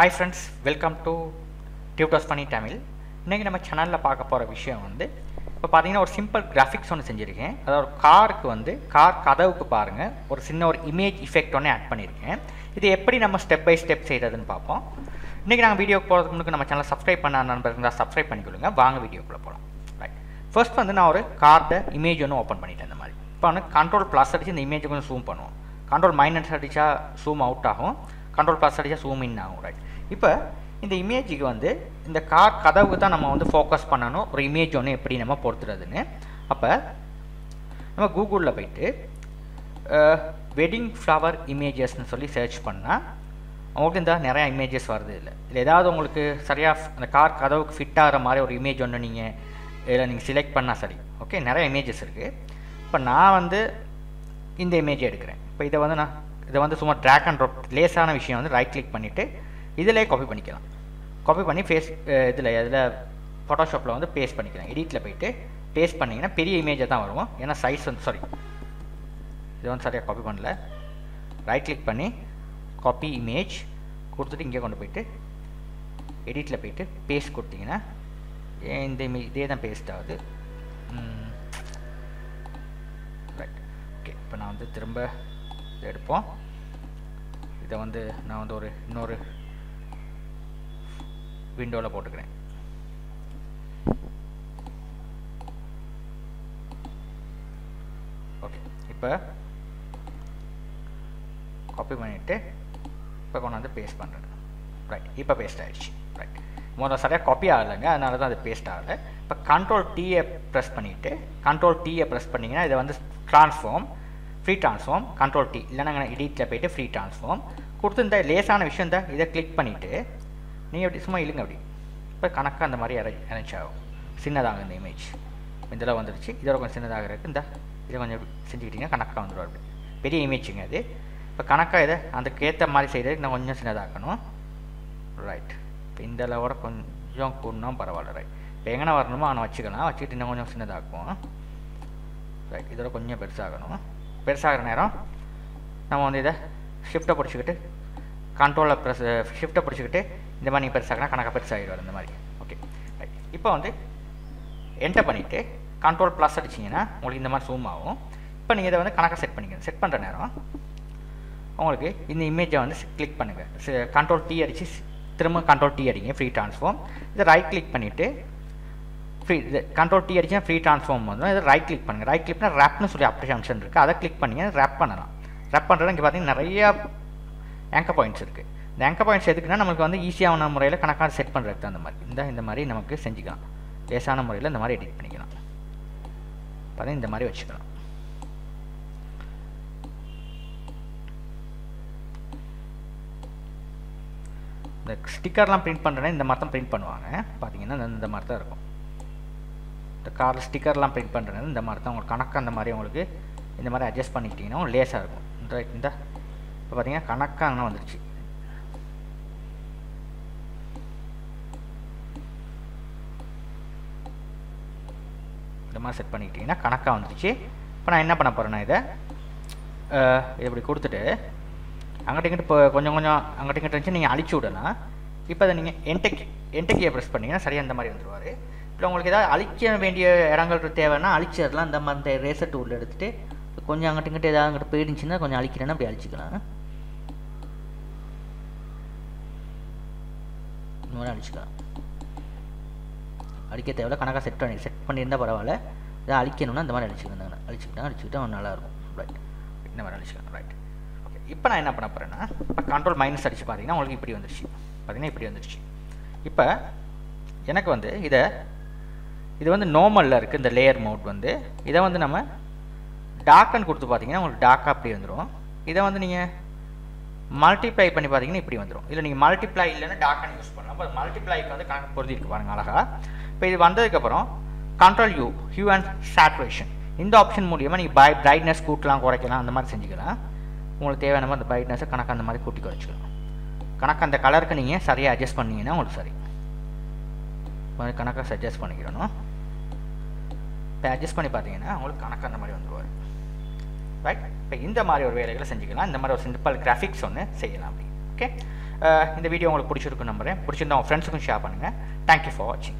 Hi friends welcome to tutors பண்ணி தமிழ் இன்றைக்கி நம்ம சேனலில் பார்க்க போகிற விஷயம் வந்து இப்போ பார்த்தீங்கன்னா ஒரு சிம்பிள் கிராஃபிக்ஸ் ஒன்று செஞ்சுருக்கேன். அதாவது ஒரு காருக்கு வந்து கார் கதவுக்கு பாருங்கள் ஒரு சின்ன ஒரு இமேஜ் இஃபெக்ட் ஒன்று ஆட் பண்ணியிருக்கேன் இது எப்படி நம்ம ஸ்டெப் பை ஸ்டெப் செய்கிறதுன்னு பார்ப்போம். இன்றைக்கி நாங்கள் வீடியோக்கு போகிறதுக்கு முன்னாடி நம்ம சேனலை சப்ஸ்கிரைப் பண்ண நண்பர் இருந்தால் சப்ஸ்கிரைப் பண்ணிக்கொள்ளுங்க. வாங்க வீடியோக்குள்ளே போகலாம் ரைட் ஃபர்ஸ்ட் வந்து நான் ஒரு கார்ட இமேஜ் ஒன்று ஓப்பன் பண்ணிட்டேன் இந்த மாதிரி. இப்போ வந்து கண்ட்ரோல் ப்ளஸ் அடித்து இந்த இமேஜ் கொஞ்சம் ஜூம் பண்ணுவோம். கண்ட்ரோல் மைனஸ் அடித்தா ஜூம் அவுட் ஆகும். கண்ட்ரோல் ப்ளஸ் அடித்தா ஜூம் இன் ஆகும் ரைட் இப்போ இந்த இமேஜுக்கு வந்து இந்த கார் கதவுக்கு தான் நம்ம வந்து ஃபோக்கஸ் பண்ணணும். ஒரு இமேஜ் ஒன்று எப்படி நம்ம பொறுத்துறதுன்னு அப்போ நம்ம கூகுளில் போயிட்டு வெட்டிங் ஃப்ளவர் இமேஜஸ்னு சொல்லி சர்ச் பண்ணால் உங்களுக்கு இந்த நிறையா இமேஜஸ் வருது இல்லை. இல்லை ஏதாவது உங்களுக்கு சரியாக அந்த கார் கதவுக்கு ஃபிட் ஆகிற மாதிரி ஒரு இமேஜ் ஒன்று நீங்கள் இதில் நீங்கள் செலக்ட் பண்ணால் சரி. ஓகே நிறைய இமேஜஸ் இருக்குது இப்போ நான் வந்து இந்த இமேஜை எடுக்கிறேன். இப்போ இதை வந்து நான் இதை வந்து சும்மா ட்ராக் அண்ட் ட்ராப் லேஸான விஷயம் வந்து ரைட் கிளிக் பண்ணிவிட்டு இதிலே காப்பி பண்ணிக்கலாம். காப்பி பண்ணி ஃபேஸ் இதில் இதில் ஃபோட்டோஷாப்பில் வந்து பேஸ்ட் பண்ணிக்கலாம். எடிட்டில் போயிட்டு பேஸ்ட் பண்ணிங்கன்னா பெரிய இமேஜை தான் வருவோம் ஏன்னா சைஸ் வந்து சாரி இது வந்து சரியாக காப்பி பண்ணல. ரைட் கிளிக் பண்ணி காப்பி இமேஜ் கொடுத்துட்டு இங்கே கொண்டு போயிட்டு எடிட்டில் போயிட்டு பேஸ்ட் கொடுத்தீங்கன்னா இந்த இமேஜ் இதே தான் பேஸ்ட் ஆகுது. ரைட் ஓகே இப்போ நான் வந்து திரும்ப எடுப்போம். இதை வந்து நான் வந்து ஒரு இன்னொரு விண்டோவில் போட்டுக்கிறேன். ஓகே இப்போ காப்பி பண்ணிவிட்டு இப்போ கொண்டாந்து பேஸ்ட் பண்ணுறேன் ரைட் இப்போ பேஸ்ட் ஆகிடுச்சு ரைட் முதல்ல சரியாக காப்பி ஆகலைங்க அதனால தான் அது பேஸ்ட் ஆகலை. இப்போ கண்ட்ரோல் டீயை ப்ரெஸ் பண்ணிவிட்டு கண்ட்ரோல் டீயை ப்ரெஸ் பண்ணிங்கன்னா இதை வந்து transform free transform control D இல்லைனா எடிட்டில் போயிட்டு ஃப்ரீ ட்ரான்ஸ்ஃபார்ம் கொடுத்து இந்த லேசான விஷயம் தான் இதை கிளிக் பண்ணிவிட்டு நீங்கள் எப்படி சும்மா இல்லைங்க அப்படி. இப்போ கணக்காக அந்த மாதிரி அரை அரேஞ்ச் ஆகும். சின்னதாகும் இந்த இமேஜ் இதெல்லாம் வந்துடுச்சு இதோட கொஞ்சம் சின்னதாக இருக்குது இந்த இதை கொஞ்சம் செஞ்சுக்கிட்டிங்கன்னா கணக்காக வந்துடும் அப்படி. பெரிய இமேஜுங்க அது. இப்போ கணக்காக இதை அதுக்கேற்ற மாதிரி செய்கிறது இன்னும் கொஞ்சம் சின்னதாக்கணும். ரைட் இப்போ இந்த அளவோட கொஞ்சம் கூடணும் பரவாயில்ல. ரைட் இப்போ எங்கே வரணுமோ அவனை வச்சுக்கலாம். வச்சுக்கிட்டு இன்னும் கொஞ்சம் சின்னதாக்குவோம். ரைட் இதோட கொஞ்சம் பெருசாகணும். பெருசாகிற நேரம் நம்ம வந்து இதை ஷிஃப்ட்டை பிடிச்சிக்கிட்டு கண்ட்ரோலில் ப்ரெஸ் ஷிஃப்ட்டை பிடிச்சிக்கிட்டு இந்த மாதிரி நீங்கள் பெருசாகினா கணக்காக பெருசாகிடுவார் இந்த மாதிரி. ஓகே ரைட் இப்போ வந்து என்டர் பண்ணிவிட்டு கண்ட்ரோல் ப்ளஸ் அடிச்சிங்கன்னா உங்களுக்கு இந்த மாதிரி ஜூம் ஆகும். இப்போ நீங்கள் இதை வந்து கணக்காக செட் பண்ணிக்கணும் செட் பண்ணுற நேரம் உங்களுக்கு இந்த இமேஜை வந்து கிளிக் பண்ணுங்கள் கண்ட்ரோல் டி அடித்து திரும்ப கண்ட்ரோல் டி அடிங்க. ஃப்ரீ ட்ரான்ஸ்ஃபார்ம் இதை ரைட் கிளிக் பண்ணிவிட்டு ஃப்ரீ கண்ட்ரோல் டி அடிச்சா ஃப்ரீ ட்ரான்ஸ்ஃபார்ம் வந்துடும் இதை ரைட் கிளிக் பண்ணுங்கள் ரைட் கிளிக்னா ரேப்னு சொல்லி அப்டேஷன் ஆப்ஷன் இருக்குது அதை கிளிக் பண்ணி ரேப் பண்ணலாம். ரேப் பண்ணுறது இங்கே பார்த்தீங்கன்னா நிறையா ஆங்கர் பாயிண்ட்ஸ் இருக்குது இந்த ஆங்கர் பாயிண்ட்ஸ் எதுக்குன்னா நமக்கு வந்து ஈஸியான முறையில் கணக்காக செட் பண்ணுறதுக்கு அந்த மாதிரி. இந்த இந்த மாதிரி நமக்கு செஞ்சுக்கலாம். லேசான முறையில் இந்த மாதிரி எடிட் பண்ணிக்கலாம். பார்த்தீங்கன்னா இந்த மாதிரி வச்சுக்கலாம். இந்த ஸ்டிக்கர்லாம் பிரிண்ட் பண்ணுறேன்னா இந்த மாதிரி தான் பிரிண்ட் பண்ணுவாங்க. பார்த்தீங்கன்னா இந்த மாதிரி தான் இருக்கும். இந்த கார் ஸ்டிக்கர்லாம் பிரிண்ட் பண்ணுறது இந்த மாதிரி தான் உங்களுக்கு கணக்கு அந்த மாதிரி உங்களுக்கு இந்த மாதிரி அட்ஜஸ்ட் பண்ணிக்கிட்டிங்கன்னா லேஸாக இருக்கும். இந்த இந்த இப்போ பார்த்தீங்கன்னா கணக்காக வந்துருச்சு. இந்த மாதிரி செட் பண்ணிக்கிட்டிங்கன்னா கணக்காக வந்துருச்சு. இப்போ நான் என்ன பண்ண போகிறேன்னா இதை இப்படி கொடுத்துட்டு அங்கிட்ட இங்கிட்ட இப்போ கொஞ்சம் கொஞ்சம் அங்கிட்ட இங்கிட்ட இருந்துச்சு நீங்கள் அழிச்சு விடலாம். இப்போ அதை நீங்கள் என்டெக் என்டெக்கியை ப்ரெஸ் பண்ணிங்கன்னா சரியாக இந்த மாதிரி வந்துடுவார் இப்போ உங்களுக்கு ஏதாவது அழிக்க வேண்டிய இடங்கள் தேவைன்னா அழிச்சிடலாம். இந்த மாதிரி இந்த ரேசர் டூலில் எடுத்துகிட்டு கொஞ்சம் அங்கிட்ட இங்கிட்ட ஏதாவது அங்கிட்ட போயிடுச்சுன்னா கொஞ்சம் அழிக்கிறேன்னா அப்படி அழிச்சிக்கலாம். இந்த மாதிரி அழிச்சிக்கலாம். அழிக்க தேவையில்ல கணக்காக செட் பண்ணி செட் பண்ணியிருந்தால் பரவாயில்ல. இதை அழிக்கணும்னா இந்த மாதிரி அழிச்சிக்கலாம் அழிச்சிக்கிட்டா அழிச்சிக்கிட்டா நல்லாயிருக்கும். ரைட் இந்த மாதிரி அழிச்சிக்கலாம் ரைட் ஓகே இப்போ நான் என்ன பண்ண போகிறேன்னா இப்போ கண்ட்ரோல் மைனஸ் அடிச்சு பார்த்தீங்கன்னா உங்களுக்கு இப்படி வந்துருச்சு. பார்த்தீங்கன்னா இப்படி வந்துருச்சு. இப்போ எனக்கு வந்து இதை இது வந்து நார்மலில் இருக்குது இந்த லேயர் மோட் வந்து. இதை வந்து நம்ம டாக்குன்னு கொடுத்து பார்த்தீங்கன்னா உங்களுக்கு டாக்காக அப்படி வந்துடும் இதை வந்து நீங்கள் மல்டிப்ளை பண்ணி பார்த்தீங்கன்னா இப்படி வந்துடும் இல்லை நீங்கள் மல்டிப்ளை இல்லைன்னா டாக்கன் யூஸ் பண்ணலாம். இப்போ மல்டிப்ளைக்கு வந்து கணக்கு பொருந்திருக்கு பாருங்கள் அழகாக இப்போ இது வந்ததுக்கப்புறம் control U hue and saturation இந்த ஆப்ஷன் மூலியமாக நீங்கள் பை பிரைட்னஸ் கூட்டலாம் குறைக்கலாம் அந்த மாதிரி செஞ்சுக்கலாம். உங்களுக்கு தேவையான மாதிரி அந்த பிரைட்னஸை கணக்கு அந்த மாதிரி கூட்டி குறைச்சிக்கலாம் கணக்கு அந்த கலருக்கு நீங்கள் சரியாக அட்ஜஸ்ட் பண்ணிங்கன்னா உங்களுக்கு சரி. கணக்காக சஜஸ்ட் பண்ணிக்கிறணும். இப்போ அட்ஜஸ்ட் பண்ணி பார்த்தீங்கன்னா உங்களுக்கு கணக்கு அந்த மாதிரி வந்துடுவார் ரைட் இப்போ இந்த மாதிரி ஒரு வேலைகளை செஞ்சுக்கலாம். இந்த மாதிரி ஒரு சிம்பிள் கிராஃபிக்ஸ் ஒன்று செய்யலாம் அப்படி ஓகே இந்த வீடியோ உங்களுக்கு பிடிச்சிருக்கும் நம்புறேன். பிடிச்சிருந்தா உங்கள் ஃப்ரெண்ட்ஸுக்கும் ஷேர் பண்ணுங்கள் தேங்க்யூ ஃபார் வாட்சிங்